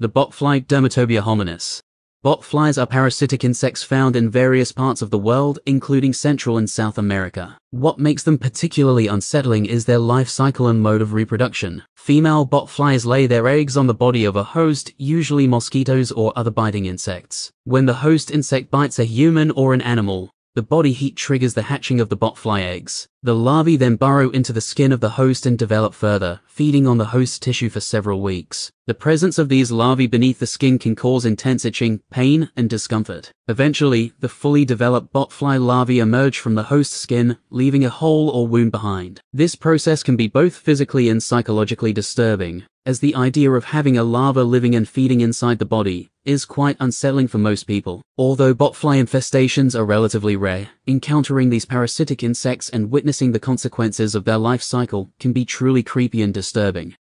The botfly Dermatobia hominis. Botflies are parasitic insects found in various parts of the world, including Central and South America. What makes them particularly unsettling is their life cycle and mode of reproduction. Female botflies lay their eggs on the body of a host, usually mosquitoes or other biting insects. When the host insect bites a human or an animal, the body heat triggers the hatching of the botfly eggs. The larvae then burrow into the skin of the host and develop further, feeding on the host tissue for several weeks. The presence of these larvae beneath the skin can cause intense itching, pain, and discomfort. Eventually, the fully developed botfly larvae emerge from the host skin, leaving a hole or wound behind. This process can be both physically and psychologically disturbing, as the idea of having a larva living and feeding inside the body is quite unsettling for most people. Although botfly infestations are relatively rare, encountering these parasitic insects and witnessing the consequences of their life cycle can be truly creepy and disturbing.